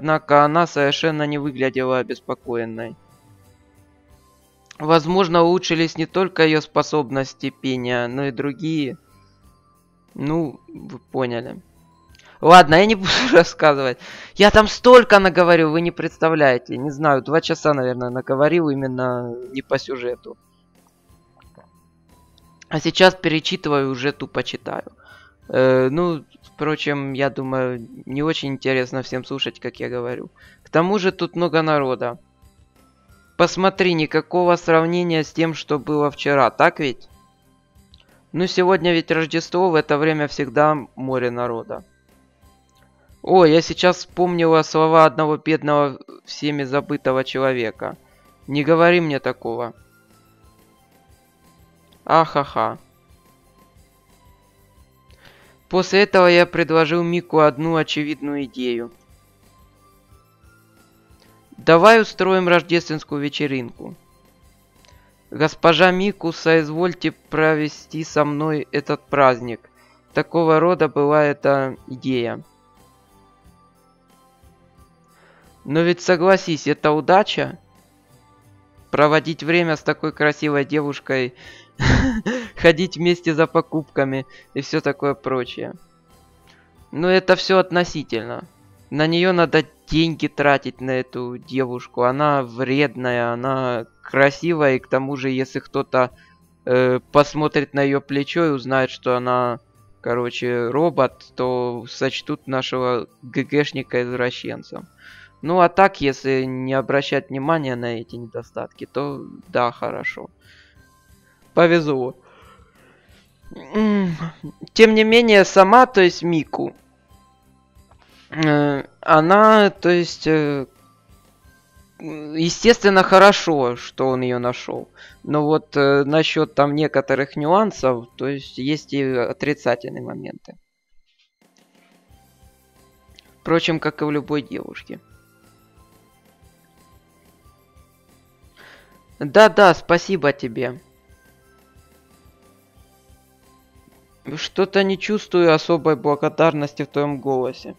Однако она совершенно не выглядела обеспокоенной. Возможно, улучшились не только ее способности пения, но и другие. Ну, вы поняли. Ладно, я не буду рассказывать. Я там столько наговорил, вы не представляете. Не знаю, два часа, наверное, наговорил именно не по сюжету. А сейчас перечитываю, уже тупо читаю. Э, ну, впрочем, я думаю, не очень интересно всем слушать, как я говорю. К тому же тут много народа. Посмотри, никакого сравнения с тем, что было вчера, так ведь? Ну, сегодня ведь Рождество, в это время всегда море народа. О, я сейчас вспомнила слова одного бедного всеми забытого человека. Не говори мне такого. Ахаха. После этого я предложил Мику одну очевидную идею. Давай устроим рождественскую вечеринку. Госпожа Мику, соизвольте провести со мной этот праздник. Такого рода была эта идея. Но ведь согласись, это удача. Проводить время с такой красивой девушкой, ходить вместе за покупками и все такое прочее. Но это все относительно. На нее надо деньги тратить на эту девушку. Она вредная, она красивая, и к тому же, если кто-то э, посмотрит на ее плечо и узнает, что она, короче, робот, то сочтут нашего ГГшника извращенцем. Ну а так, если не обращать внимания на эти недостатки, то да, хорошо. Повезло. Тем не менее, сама, то есть Мику, Э, она, то есть, э, естественно, хорошо, что он ее нашел. Но вот э, насчет там некоторых нюансов, то есть есть и отрицательные моменты. Впрочем, как и в любой девушке. Да-да, спасибо тебе. Что-то не чувствую особой благодарности в твоем голосе.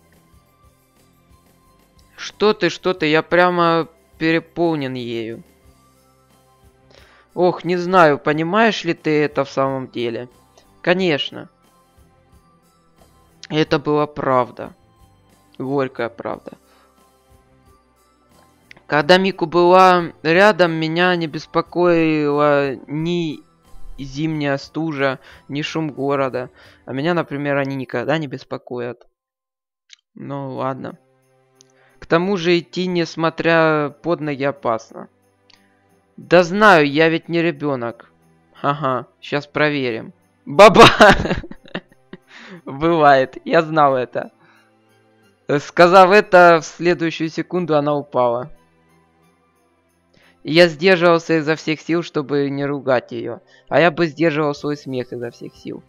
Что ты, что ты, я прямо переполнен ею. Ох, не знаю, понимаешь ли ты это в самом деле? Конечно. Это была правда. Горькая правда. Когда Мику была рядом, меня не беспокоила ни зимняя стужа, ни шум города. А меня, например, они никогда не беспокоят. Ну ладно. К тому же идти, несмотря под ноги, опасно. Да знаю, я ведь не ребенок. Ага, сейчас проверим. Баба! Бывает, я знал это. Сказав это, в следующую секунду она упала. Я сдерживался изо всех сил, чтобы не ругать ее. А я бы сдерживал свой смех изо всех сил.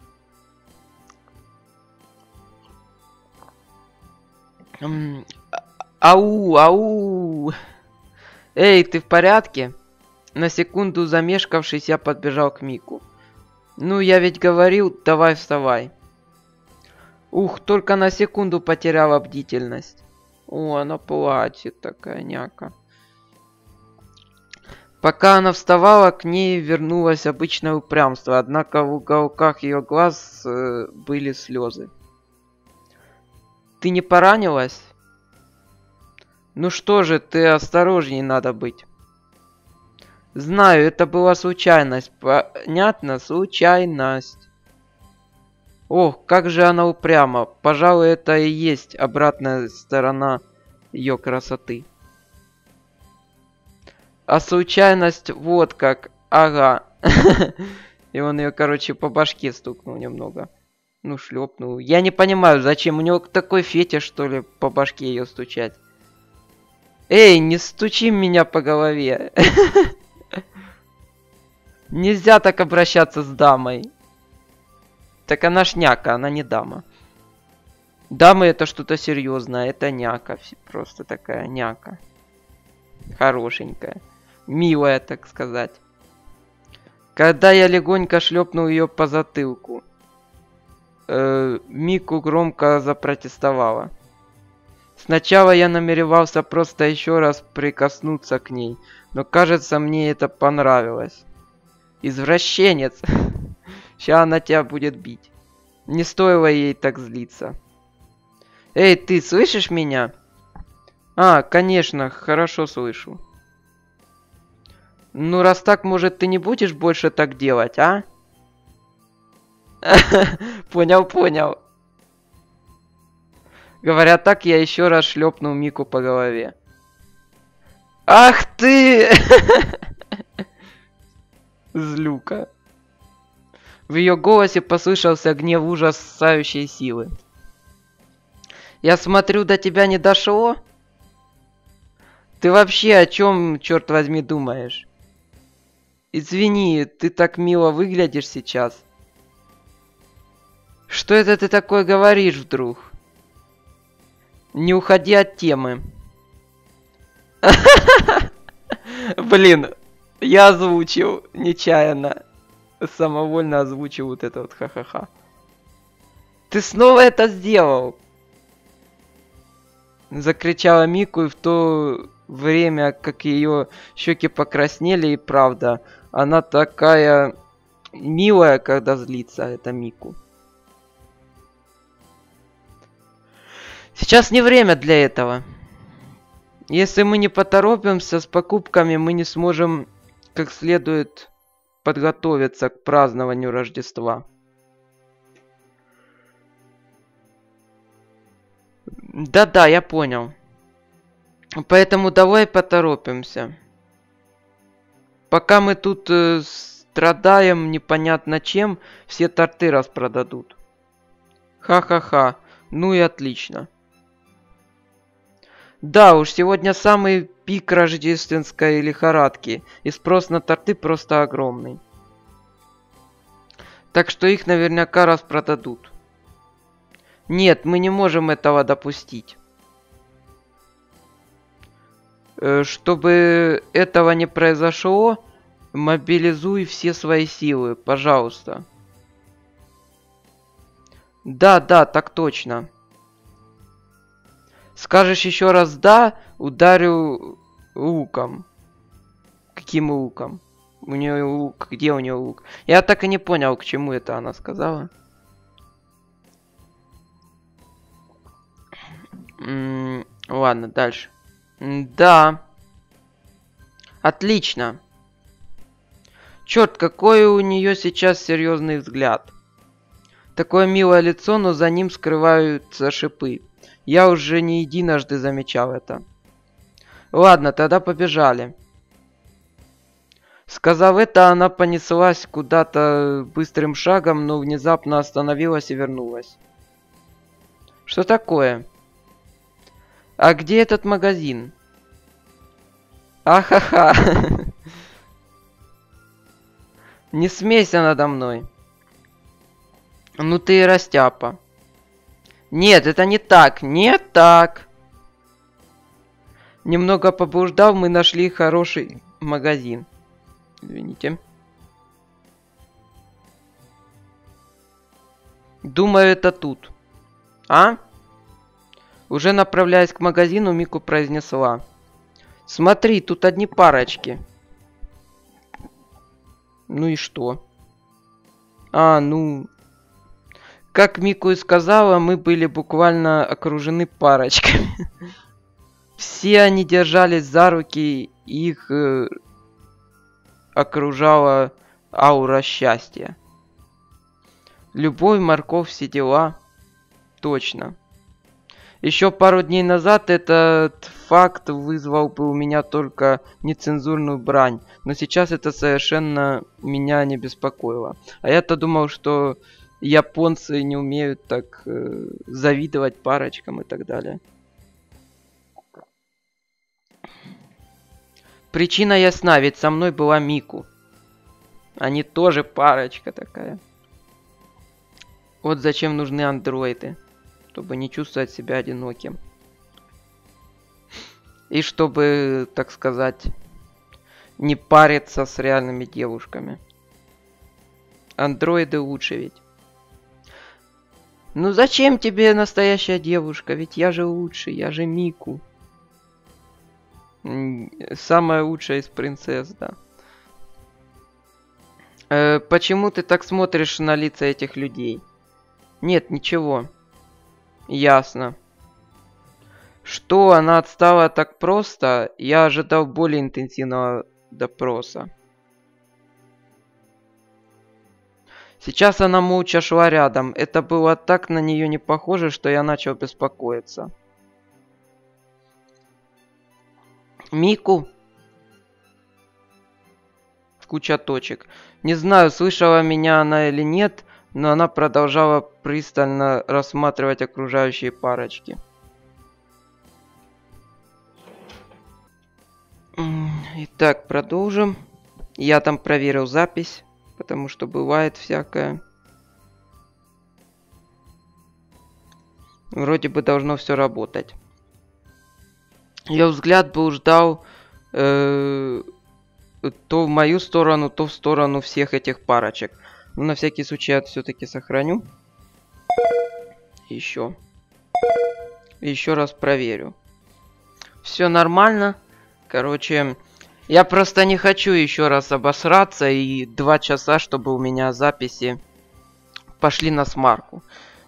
Ау, ау! Эй, ты в порядке? На секунду замешкавшись, я подбежал к Мику. Ну, я ведь говорил, давай вставай. Ух, только на секунду потеряла бдительность. О, она плачет, такая няка. Пока она вставала, к ней вернулось обычное упрямство, однако в уголках ее глаз э, были слезы. Ты не поранилась? Ну что же, ты осторожней надо быть. Знаю, это была случайность. Понятно? Случайность. Ох, как же она упряма. Пожалуй, это и есть обратная сторона ее красоты. А случайность вот как. Ага. И он ее, короче, по башке стукнул немного. Ну, шлепнул. Я не понимаю, зачем. У него такой фетиш, что ли, по башке ее стучать. Эй, не стучи меня по голове. Нельзя так обращаться с дамой. Так она шняка, она не дама. Дамы это что-то серьезное, это няка. Просто такая няка. Хорошенькая. Милая, так сказать. Когда я легонько шлепнул ее по затылку. Э, Мику громко запротестовала. Сначала я намеревался просто еще раз прикоснуться к ней, но кажется мне это понравилось. Извращенец! Сейчас она тебя будет бить. Не стоило ей так злиться. Эй, ты слышишь меня? А, конечно, хорошо слышу. Ну, раз так, может, ты не будешь больше так делать, а? Понял, понял. Говоря так, я еще раз шлепнул Мику по голове. Ах ты! Злюка. В ее голосе послышался гнев ужасающей силы. Я смотрю, до тебя не дошло? Ты вообще о чем, черт возьми, думаешь? Извини, ты так мило выглядишь сейчас. Что это ты такое говоришь вдруг? Не уходи от темы. Блин, я озвучил нечаянно. Самовольно озвучил вот это вот ха-ха-ха. Ты снова это сделал! Закричала Мику, и в то время, как ее щеки покраснели, и правда, она такая милая, когда злится, это Мику. Сейчас не время для этого. Если мы не поторопимся с покупками, мы не сможем как следует подготовиться к празднованию Рождества. Да-да, я понял. Поэтому давай поторопимся. Пока мы тут э, страдаем непонятно чем, все торты распродадут. Ха-ха-ха. Ну и отлично. Да уж, сегодня самый пик рождественской лихорадки, и спрос на торты просто огромный. Так что их наверняка распродадут. Нет, мы не можем этого допустить. Чтобы этого не произошло, мобилизуй все свои силы, пожалуйста. Да, да, так точно. Скажешь еще раз «да», ударю луком. Каким луком? У нее лук. Где у нее лук? Я так и не понял, к чему это она сказала. Ладно, дальше. Да. Отлично. Черт, какой у нее сейчас серьезный взгляд. Такое милое лицо, но за ним скрываются шипы. Я уже не единожды замечал это. Ладно, тогда побежали. Сказав это, она понеслась куда-то быстрым шагом, но внезапно остановилась и вернулась. Что такое? А где этот магазин? Ахаха. Не смейся надо мной. Ну ты и растяпа. Нет, это не так, не так. Немного побуждав, мы нашли хороший магазин. Извините. Думаю, это тут. А? Уже направляясь к магазину, Мику произнесла. Смотри, тут одни парочки. Ну и что? А, ну, как Мику и сказала, мы были буквально окружены парочками. Все они держались за руки, их э, окружала аура счастья. Любовь, морковь, все дела. Точно. Еще пару дней назад этот факт вызвал бы у меня только нецензурную брань, но сейчас это совершенно меня не беспокоило. А я-то думал, что японцы не умеют так э, завидовать парочкам и так далее. Причина ясна, ведь со мной была Мику. Они тоже парочка такая. Вот зачем нужны андроиды. Чтобы не чувствовать себя одиноким. И чтобы, так сказать, не париться с реальными девушками. Андроиды лучше ведь. Ну зачем тебе настоящая девушка? Ведь я же лучший, я же Мику. Самая лучшая из принцесс, да. Э, почему ты так смотришь на лица этих людей? Нет, ничего. Ясно. Что, она отстала так просто? Я ожидал более интенсивного допроса. Сейчас она молча шла рядом. Это было так на нее не похоже, что я начал беспокоиться. Мику? Куча точек. Не знаю, слышала меня она или нет, но она продолжала пристально рассматривать окружающие парочки. Итак, продолжим. Я там проверил запись, потому что бывает всякое. Вроде бы должно все работать. Ее взгляд был ждал э, то в мою сторону, то в сторону всех этих парочек. Но на всякий случай я все-таки сохраню. Еще. Еще раз проверю. Все нормально. Короче, я просто не хочу еще раз обосраться и два часа, чтобы у меня записи пошли на смарку.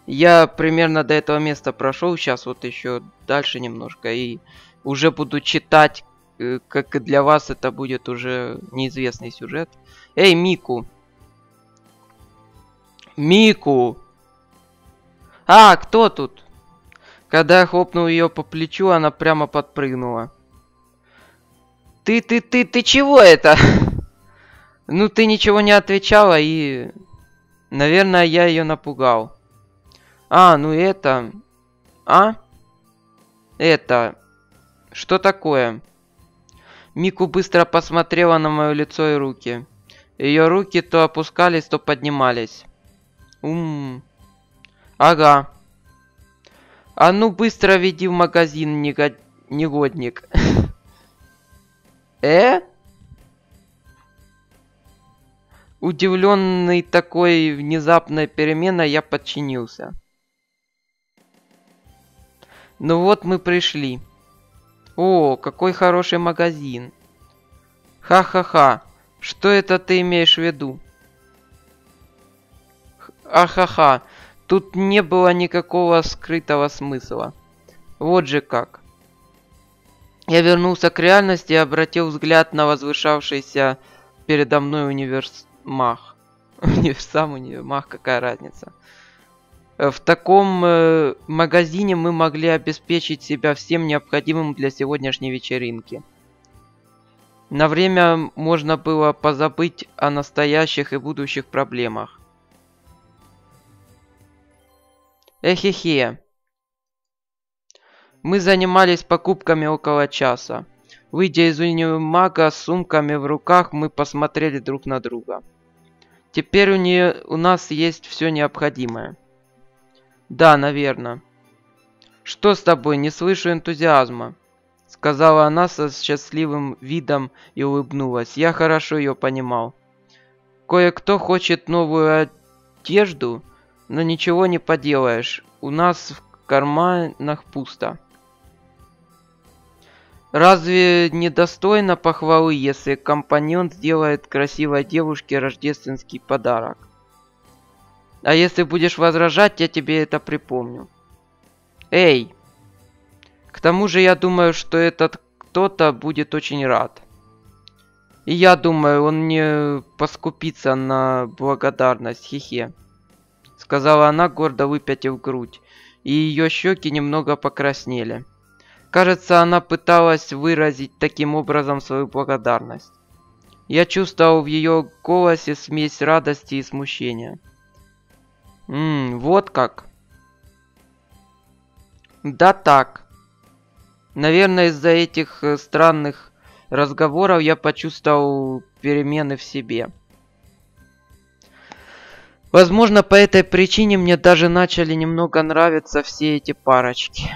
Я примерно до этого места прошел, сейчас вот еще дальше немножко и уже буду читать, э, как и для вас это будет уже неизвестный сюжет. Эй, Мику! Мику! А, кто тут? Когда я хлопнул ее по плечу, она прямо подпрыгнула. Ты, ты, ты, ты чего это? ну, ты ничего не отвечала и... Наверное, я ее напугал. А, ну это... А? Это... Что такое? Мику быстро посмотрела на мое лицо и руки. Ее руки то опускались, то поднимались. Ум. Ага. А ну быстро веди в магазин, негод... негодник. Э? Удивленный такой внезапной переменой, я подчинился. Ну вот мы пришли. О, какой хороший магазин. Ха-ха-ха. Что это ты имеешь в виду? Ахаха. Тут не было никакого скрытого смысла. Вот же как. Я вернулся к реальности и обратил взгляд на возвышавшийся передо мной универсмах. Универсам, универмах, какая разница. В таком э, магазине мы могли обеспечить себя всем необходимым для сегодняшней вечеринки. На время можно было позабыть о настоящих и будущих проблемах. Эхе-хе. Мы занимались покупками около часа. Выйдя из универмага с сумками в руках, мы посмотрели друг на друга. Теперь у, нее, у нас есть все необходимое. Да, наверное. Что с тобой? Не слышу энтузиазма. Сказала она со счастливым видом и улыбнулась. Я хорошо ее понимал. Кое-кто хочет новую одежду, но ничего не поделаешь. У нас в карманах пусто. Разве недостойно похвалы, если компаньон сделает красивой девушке рождественский подарок? А если будешь возражать, я тебе это припомню. Эй! К тому же я думаю, что этот кто-то будет очень рад. И я думаю, он не поскупится на благодарность, хихе. Сказала она, гордо выпятив грудь, и ее щеки немного покраснели. Кажется, она пыталась выразить таким образом свою благодарность. Я чувствовал в ее голосе смесь радости и смущения. Ммм, вот как. Да так. Наверное, из-за этих э, странных разговоров я почувствовал перемены в себе. Возможно, по этой причине мне даже начали немного нравиться все эти парочки.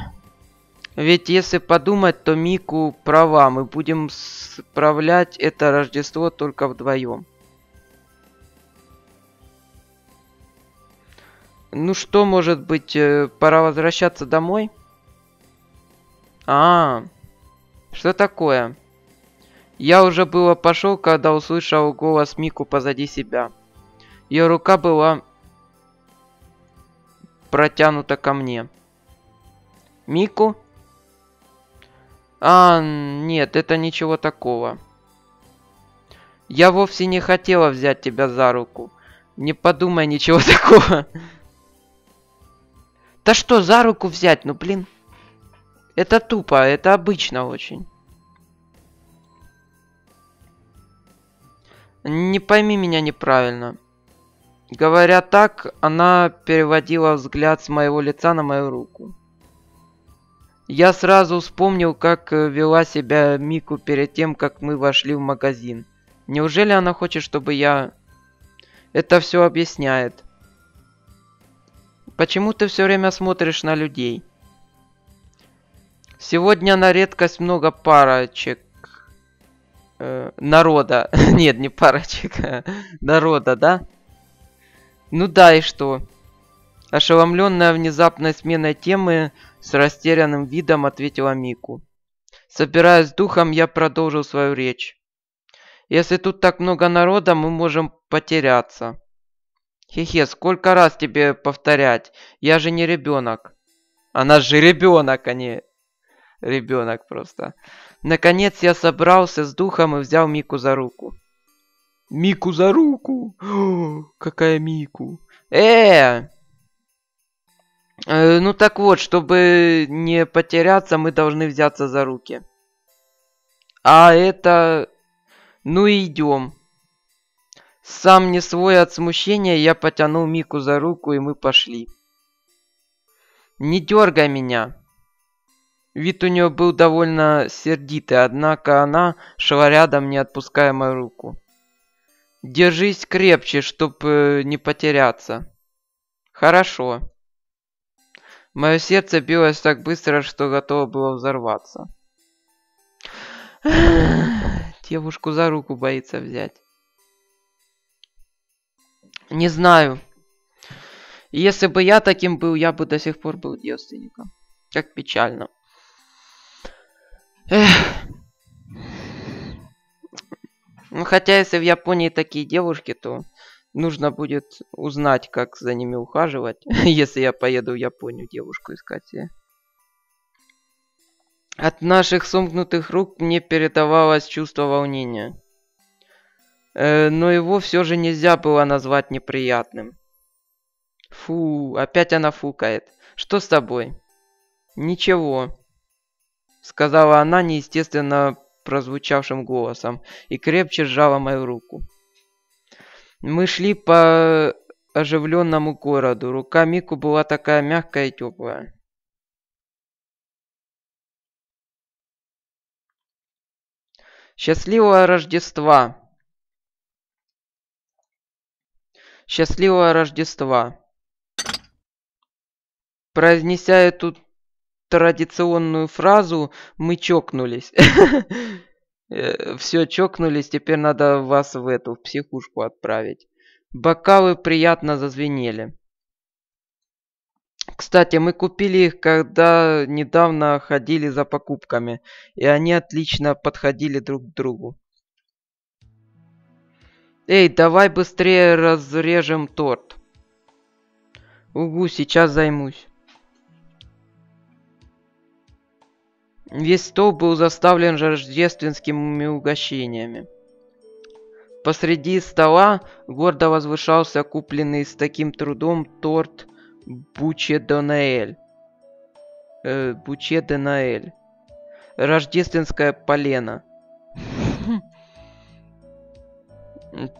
Ведь если подумать, то Мику права, мы будем справлять это Рождество только вдвоем. Ну что, может быть, э, пора возвращаться домой? А, что такое? Я уже было пошел, когда услышал голос Мику позади себя. Ее рука была протянута ко мне. Мику? А, нет, это ничего такого. Я вовсе не хотела взять тебя за руку. Не подумай ничего такого. Да что, за руку взять? Ну, блин. Это тупо, это обычно очень. Не пойми меня неправильно. Говоря так, она переводила взгляд с моего лица на мою руку. Я сразу вспомнил, как э, вела себя Мику перед тем, как мы вошли в магазин. Неужели она хочет, чтобы я... Это все объясняет. Почему ты все время смотришь на людей? Сегодня на редкость много парочек. Э, народа. Нет, не парочек. А народа, да? Ну да, и что? Ошеломленная внезапной сменой темы, с растерянным видом ответила Мику. Собираясь с духом, я продолжил свою речь. Если тут так много народа, мы можем потеряться. Хе-хе, сколько раз тебе повторять? Я же не ребенок. Она же ребенок, а не ребенок просто. Наконец я собрался с духом и взял Мику за руку. Мику за руку? О, какая Мику? Э! э! Ну так вот, чтобы не потеряться, мы должны взяться за руки. А это... Ну идем. Сам не свой от смущения, я потянул Мику за руку, и мы пошли. Не дергай меня. Вид у нее был довольно сердитый, однако она шла рядом, не отпуская мою руку. Держись крепче, чтобы не потеряться. Хорошо. Мое сердце билось так быстро, что готово было взорваться. Девушку за руку боится взять. Не знаю. Если бы я таким был, я бы до сих пор был девственником. Как печально. Эх. Ну, хотя, если в Японии такие девушки, то нужно будет узнать, как за ними ухаживать, если я поеду в Японию девушку искать. От наших сомкнутых рук мне передавалось чувство волнения. Э, но его все же нельзя было назвать неприятным. Фу, опять она фукает. Что с тобой? Ничего, сказала она неестественно прозвучавшим голосом и крепче сжала мою руку. Мы шли по оживленному городу. Рука Мику была такая мягкая и теплая. Счастливого Рождества! Счастливого Рождества. Произнеся эту традиционную фразу, мы чокнулись. Э, Все, чокнулись, теперь надо вас в эту, в психушку отправить. Бокалы приятно зазвенели. Кстати, мы купили их, когда недавно ходили за покупками, и они отлично подходили друг к другу. Эй, давай быстрее разрежем торт. Угу, сейчас займусь. Весь стол был заставлен рождественскими угощениями. Посреди стола гордо возвышался купленный с таким трудом торт Буче де Наэль. Э, Буче де Наэль. Рождественская полена.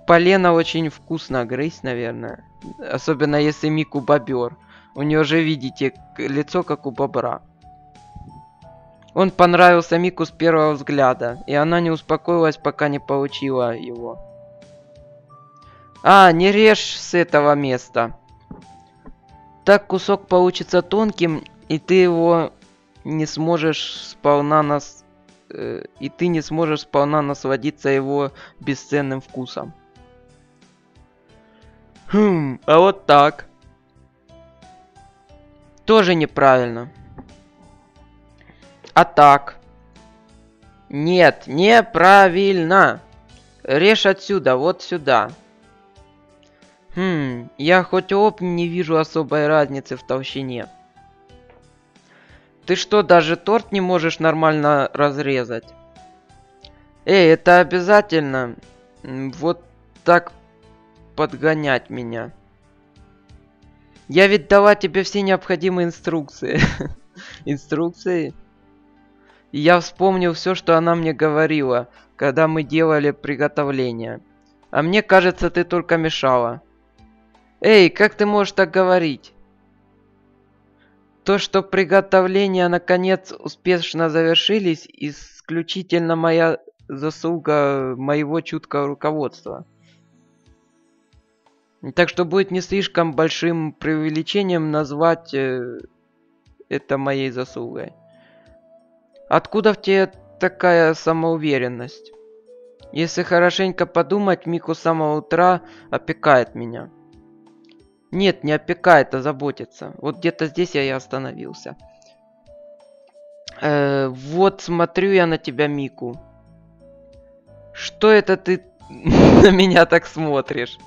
Полено очень вкусно грызть, наверное. Особенно если Мику бобер. У нее же, видите, лицо как у бобра. Он понравился Мику с первого взгляда, и она не успокоилась, пока не получила его. А, не режь с этого места. Так кусок получится тонким, и ты его не сможешь сполна нас э, и ты не сможешь сполна насладиться его бесценным вкусом. Хм, а вот так. Тоже неправильно. А так? Нет, неправильно. Режь отсюда, вот сюда. Хм, я хоть оп не вижу особой разницы в толщине. Ты что, даже торт не можешь нормально разрезать? Эй, это обязательно вот так подгонять меня. Я ведь дала тебе все необходимые инструкции. инструкции? И я вспомнил все, что она мне говорила, когда мы делали приготовление. А мне кажется, ты только мешала. Эй, как ты можешь так говорить? То, что приготовления наконец успешно завершились, исключительно моя заслуга моего чуткого руководства. Так что будет не слишком большим преувеличением назвать э, это моей заслугой. Откуда в тебе такая самоуверенность? Если хорошенько подумать, Мику с самого утра опекает меня. Нет, не опекает, а заботится. Вот где-то здесь я и остановился. Э, вот смотрю я на тебя, Мику. Что это ты на меня так смотришь?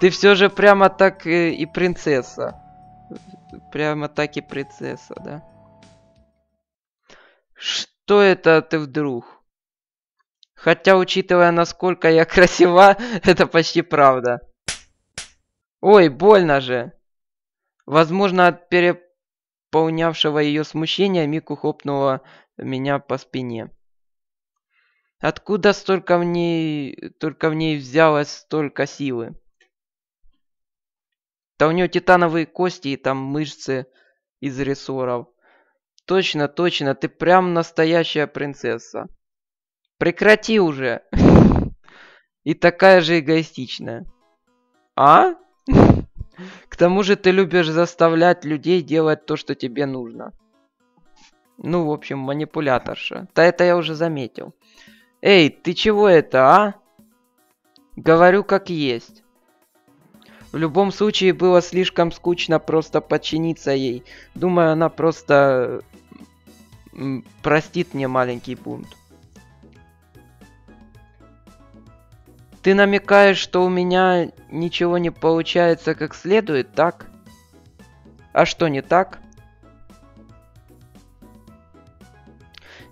Ты все же прямо так э, и принцесса. Прямо так и принцесса, да? Что это ты вдруг? Хотя, учитывая, насколько я красива, это почти правда. Ой, больно же. Возможно, от переполнявшего ее смущения Мику хлопнула меня по спине. Откуда столько в ней, только в ней взялось столько силы? Да у нее титановые кости и там мышцы из рессоров. Точно, точно, ты прям настоящая принцесса. Прекрати уже. И такая же эгоистичная. А? К тому же ты любишь заставлять людей делать то, что тебе нужно. Ну, в общем, манипуляторша. Да это я уже заметил. Эй, ты чего это, а? Говорю как есть. В любом случае было слишком скучно просто подчиниться ей. Думаю, она просто простит мне маленький бунт. Ты намекаешь, что у меня ничего не получается как следует, так? А что не так?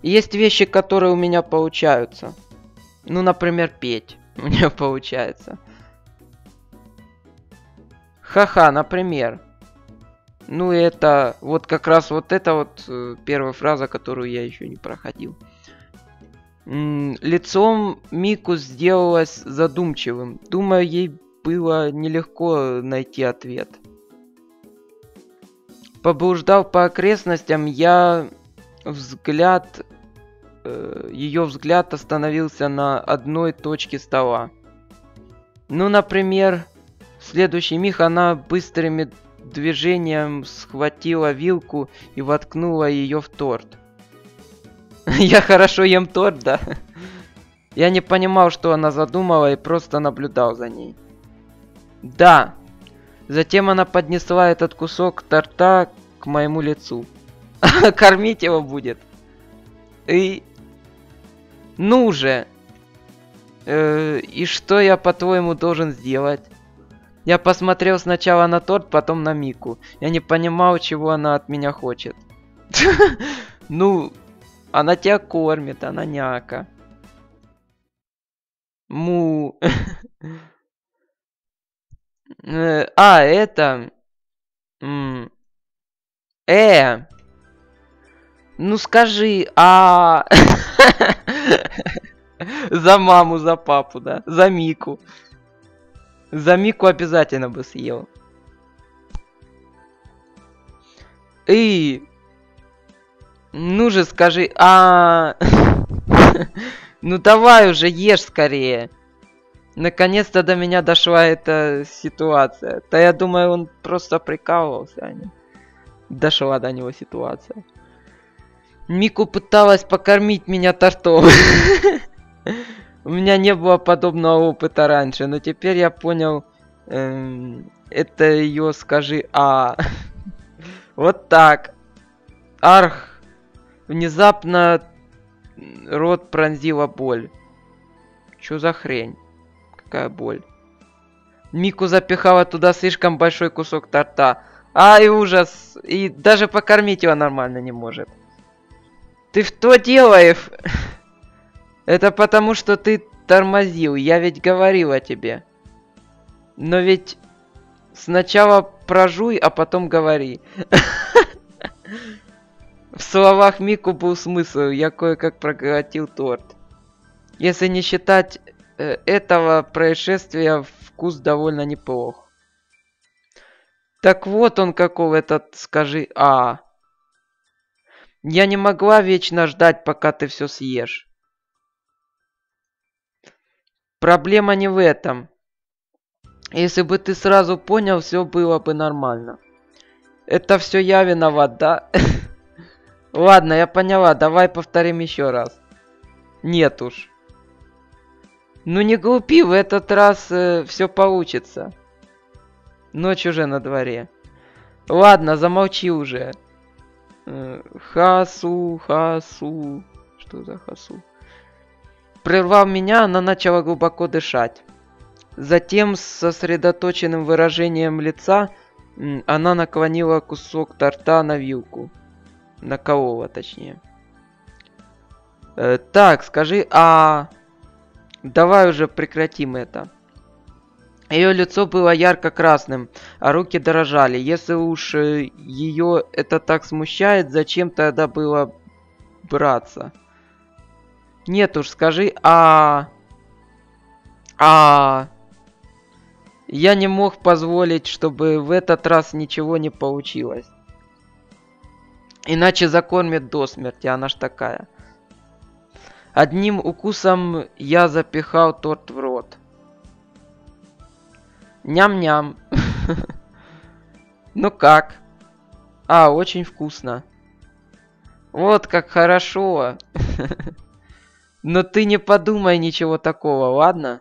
Есть вещи, которые у меня получаются. Ну, например, петь у меня получается. Ха-ха, например. Ну, это вот как раз вот это вот э, первая фраза, которую я еще не проходил. Лицом Мику сделалось задумчивым. Думаю, ей было нелегко найти ответ. Поблуждав по окрестностям, я взгляд... Э, ее взгляд остановился на одной точке стола. Ну, например, в следующий миг она быстрыми движением схватила вилку и воткнула ее в торт. Я хорошо ем торт, да? Я не понимал, что она задумала и просто наблюдал за ней. Да. Затем она поднесла этот кусок торта к моему лицу. Кормить его будет. И... Ну же! Э, и что я, по-твоему, должен сделать? Я посмотрел сначала на торт, потом на Мику. Я не понимал, чего она от меня хочет. Ну, она тебя кормит, она няка. Му. Э, а, это... Э! Ну скажи, а... За маму, за папу, да? За Мику. За Мику обязательно бы съел. И... Ну же скажи, а... Ну давай уже, ешь скорее. Наконец-то до меня дошла эта ситуация. Да я думаю, он просто прикалывался, а не... Дошла до него ситуация. Мику пыталась покормить меня тортом. У меня не было подобного опыта раньше, но теперь я понял, эм, это ее скажи, а... Вот так. Арх. Внезапно рот пронзила боль. Чё за хрень? Какая боль? Мику запихала туда слишком большой кусок торта. Ай, ужас! И даже покормить его нормально не может. Ты что делаешь? Это потому, что ты тормозил. Я ведь говорил о тебе. Но ведь сначала прожуй, а потом говори. В словах Мику был смысл. Я кое-как проглотил торт. Если не считать э, этого происшествия, вкус довольно неплох. Так вот он каков этот, скажи, а. Я не могла вечно ждать, пока ты все съешь. Проблема не в этом. Если бы ты сразу понял, все было бы нормально. Это все я виноват, да? Ладно, я поняла, давай повторим еще раз. Нет уж. Ну не глупи, в этот раз э, все получится. Ночь уже на дворе. Ладно, замолчи уже. Э, хасу, хасу. Что за хасу? Прервав меня, она начала глубоко дышать. Затем с сосредоточенным выражением лица она наклонила кусок торта на вилку. Наколола, точнее. Э, так, скажи, а... Давай уже прекратим это. Ее лицо было ярко-красным, а руки дрожали. Если уж э, ее это так смущает, зачем тогда было браться? Нет уж, скажи, а... А... Я не мог позволить, чтобы в этот раз ничего не получилось. Иначе закормит до смерти, она ж такая. Одним укусом я запихал торт в рот. Ням-ням. Ну как? А, очень вкусно. Вот как хорошо. Но ты не подумай ничего такого, ладно?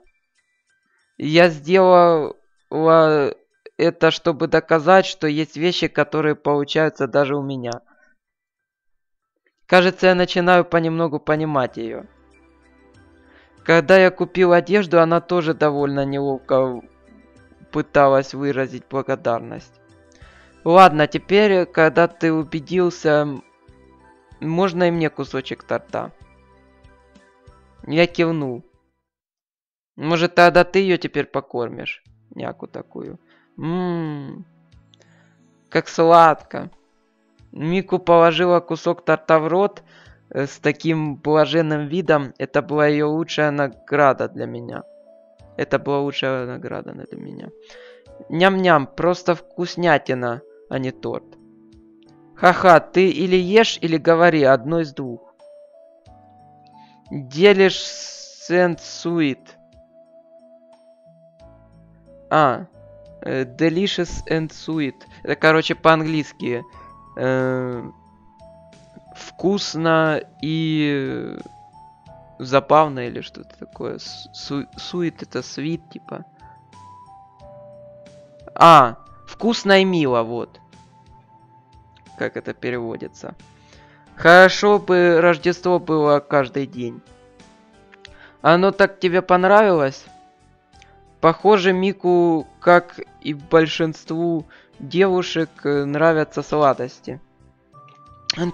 Я сделала это, чтобы доказать, что есть вещи, которые получаются даже у меня. Кажется, я начинаю понемногу понимать ее. Когда я купил одежду, она тоже довольно неловко пыталась выразить благодарность. Ладно, теперь, когда ты убедился, можно и мне кусочек торта. Я кивнул. Может, тогда ты ее теперь покормишь? Няку такую. Ммм, как сладко. Мику положила кусок торта в рот э, с таким блаженным видом. Это была ее лучшая награда для меня. Это была лучшая награда для меня. Ням-ням, просто вкуснятина, а не торт. Ха-ха, ты или ешь, или говори, одно из двух. Делишь сент-суит. А, delicious and sweet. Это, короче, по-английски. Э, вкусно и забавно или что-то такое. Су сует это sweet, типа. А, вкусно и мило, вот. Как это переводится. Хорошо бы Рождество было каждый день. Оно так тебе понравилось? Похоже, Мику, как и большинству девушек, нравятся сладости.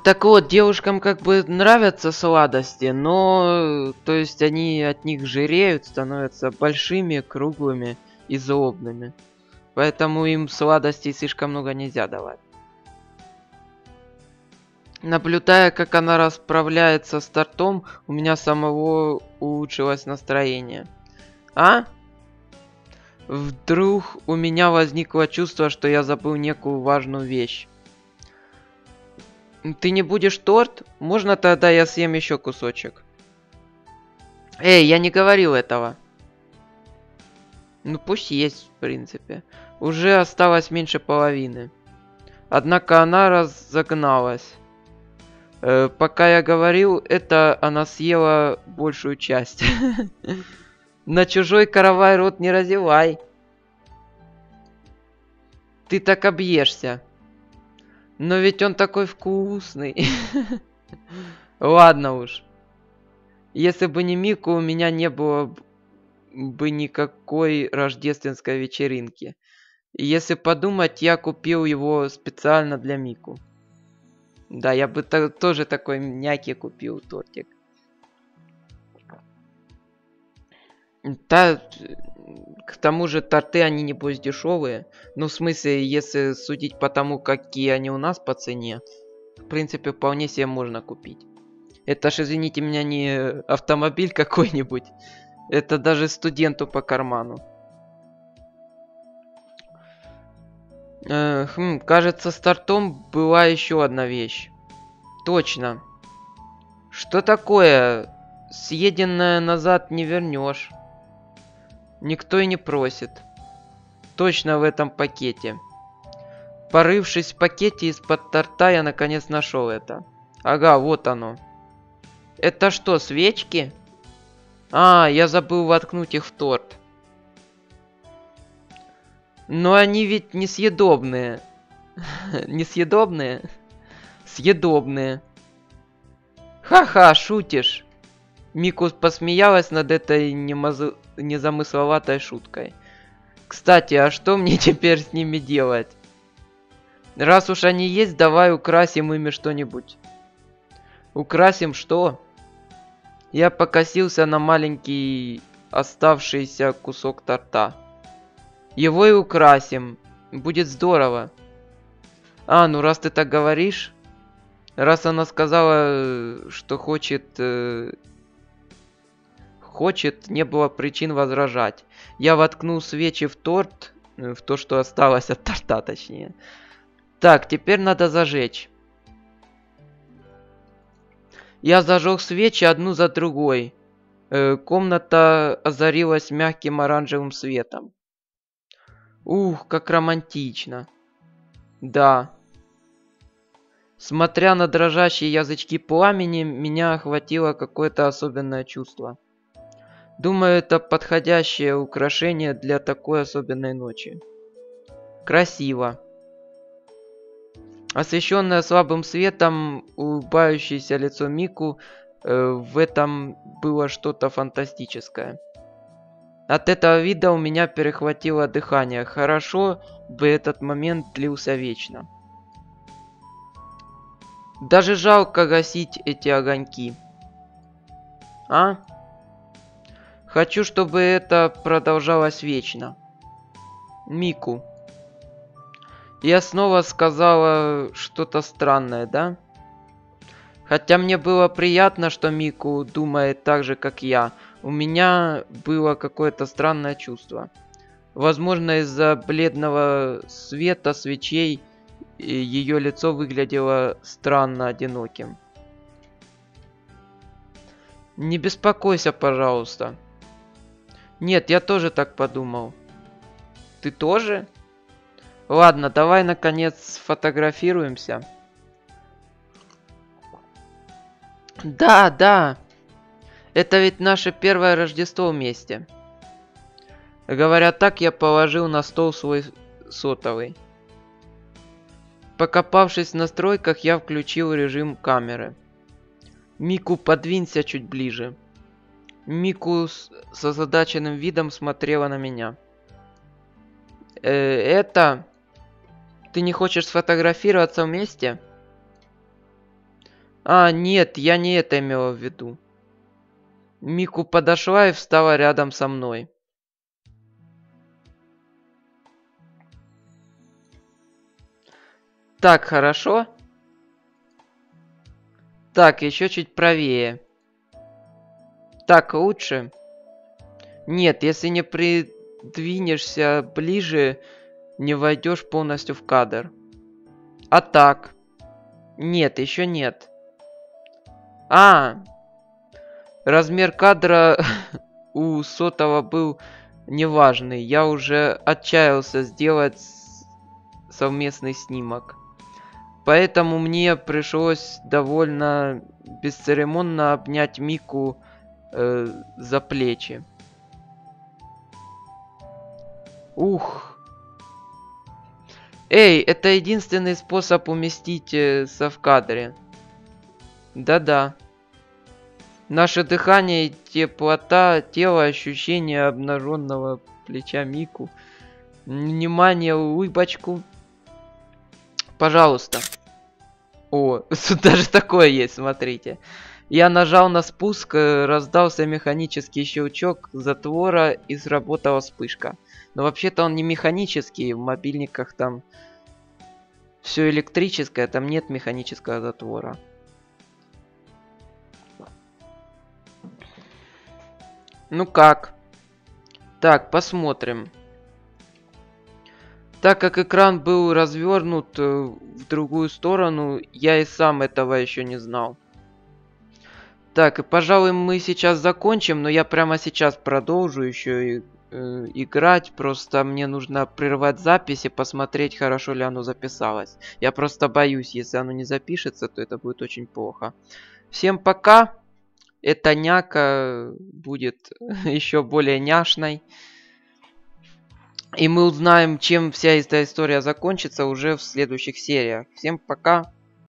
Так вот, девушкам как бы нравятся сладости, но, то есть они от них жиреют, становятся большими, круглыми и злобными. Поэтому им сладостей слишком много нельзя давать. Наблюдая, как она расправляется с тортом, у меня самого улучшилось настроение. А? Вдруг у меня возникло чувство, что я забыл некую важную вещь. Ты не будешь торт? Можно тогда я съем еще кусочек? Эй, я не говорил этого. Ну пусть есть, в принципе. Уже осталось меньше половины. Однако она разогналась. Э, пока я говорил, это она съела большую часть. На чужой каравай рот не разевай. Ты так объешься. Но ведь он такой вкусный. Ладно уж. Если бы не Мику, у меня не было бы никакой рождественской вечеринки. Если подумать, я купил его специально для Мику. Да, я бы тоже такой няки купил тортик. Та, к тому же торты, они небось дешевые. Ну, в смысле, если судить по тому, какие они у нас по цене, в принципе, вполне себе можно купить. Это ж, извините меня, не автомобиль какой-нибудь. Это даже студенту по карману. Э, хм, кажется, стартом была еще одна вещь. Точно. Что такое? Съеденное назад не вернешь. Никто и не просит. Точно в этом пакете. Порывшись в пакете из-под торта, я наконец нашел это. Ага, вот оно. Это что, свечки? А, я забыл воткнуть их в торт. Но они ведь несъедобные. несъедобные? Съедобные. Ха-ха, шутишь. Микус посмеялась над этой немазу... незамысловатой шуткой. Кстати, а что мне теперь с ними делать? Раз уж они есть, давай украсим ими что-нибудь. Украсим что? Я покосился на маленький оставшийся кусок торта. Его и украсим. Будет здорово. А, ну раз ты так говоришь. Раз она сказала, что хочет... Э, хочет, не было причин возражать. Я воткнул свечи в торт. Э, в то, что осталось от торта, точнее. Так, теперь надо зажечь. Я зажег свечи одну за другой. Э, комната озарилась мягким оранжевым светом. Ух, как романтично. Да. Смотря на дрожащие язычки пламени, меня охватило какое-то особенное чувство. Думаю, это подходящее украшение для такой особенной ночи. Красиво. Освещенное слабым светом, улыбающееся лицо Мику, э, в этом было что-то фантастическое. От этого вида у меня перехватило дыхание. Хорошо бы этот момент длился вечно. Даже жалко гасить эти огоньки. А? Хочу, чтобы это продолжалось вечно. Мику. Я снова сказала что-то странное, да? Хотя мне было приятно, что Мику думает так же, как я. У меня было какое-то странное чувство. Возможно, из-за бледного света свечей ее лицо выглядело странно одиноким. Не беспокойся, пожалуйста. Нет, я тоже так подумал. Ты тоже? Ладно, давай наконец сфотографируемся. Да, да. Это ведь наше первое Рождество вместе. Говоря так, я положил на стол свой сотовый. Покопавшись в настройках, я включил режим камеры. Мику, подвинься чуть ближе. Мику с, с озадаченным видом смотрела на меня. Э, это... Ты не хочешь сфотографироваться вместе? А, нет, я не это имела в виду. Мику подошла и встала рядом со мной. Так, хорошо. Так, еще чуть правее. Так, лучше. Нет, если не придвинешься ближе, не войдешь полностью в кадр. А так? Нет, еще нет. А! Размер кадра у сотого был неважный. Я уже отчаялся сделать совместный снимок. Поэтому мне пришлось довольно бесцеремонно обнять Мику э, за плечи. Ух, Эй, это единственный способ уместить э, в кадре. Да-да. Наше дыхание, теплота, тело, ощущение обнаженного плеча Мику. Внимание, улыбочку. Пожалуйста. О, тут даже такое есть, смотрите. Я нажал на спуск, э, раздался механический щелчок затвора и сработала вспышка. Но вообще-то он не механический, в мобильниках там все электрическое, там нет механического затвора. Ну как? Так, посмотрим. Так как экран был развернут э, в другую сторону, я и сам этого еще не знал. Так, и пожалуй мы сейчас закончим, но я прямо сейчас продолжу еще и, э, играть. Просто мне нужно прервать запись и посмотреть, хорошо ли оно записалось. Я просто боюсь, если оно не запишется, то это будет очень плохо. Всем пока! Эта няка будет еще более няшной. И мы узнаем, чем вся эта история закончится уже в следующих сериях. Всем пока!